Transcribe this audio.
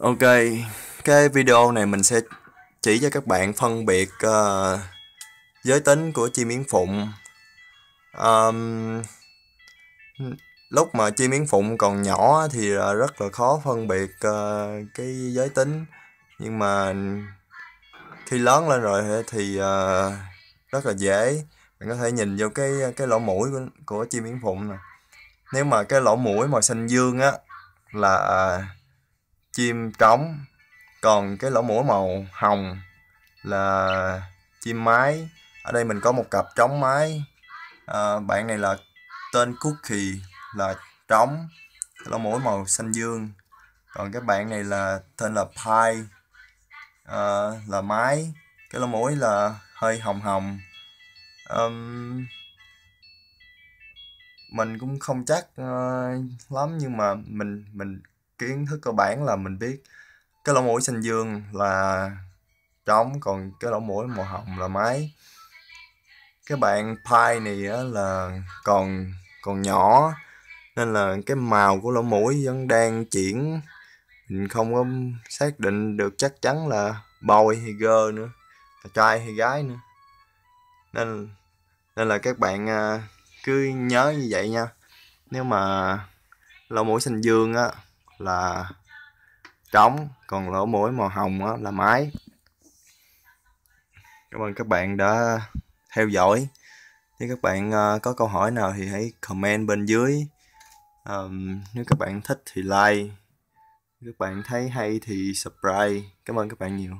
Ok, cái video này mình sẽ chỉ cho các bạn phân biệt uh, giới tính của chim yến phụng. Um, lúc mà chim yến phụng còn nhỏ thì ờ, rất là khó phân biệt uh, cái giới tính, nhưng mà khi lớn lên rồi thì uh, rất là dễ. Bạn có thể nhìn vô cái cái lỗ mũi của, của chim yến phụng nè. Nếu mà cái lỗ mũi màu xanh dương á là chim trống còn cái lỗ mũi màu hồng là chim mái. Ở đây mình có một cặp trống mái. À, bạn này là tên cookie là trống. Lỗ mũi màu xanh dương. Còn cái bạn này là tên là pie à, là mái. Cái lỗ mũi là hơi hồng hồng. Um, mình cũng không chắc uh, lắm nhưng mà mình mình kiến thức cơ bản là mình biết cái lỗ mũi xanh dương là trống, còn cái lỗ mũi màu hồng là máy. Cái bạn pie này á là còn còn nhỏ, nên là cái màu của lỗ mũi vẫn đang chuyển. Mình không có xác định được chắc chắn là boy hay girl nữa, là trai hay gái nữa. Nên nên là các bạn à, cứ nhớ như vậy nha. Nếu mà lỗ mũi xanh dương á là trống còn lỗ mũi màu hồng á, là máy. Cảm ơn các bạn đã theo dõi. Nếu các bạn uh, có câu hỏi nào thì hãy comment bên dưới. Um, nếu các bạn thích thì like. Nếu các bạn thấy hay thì subscribe. Cảm ơn các bạn nhiều.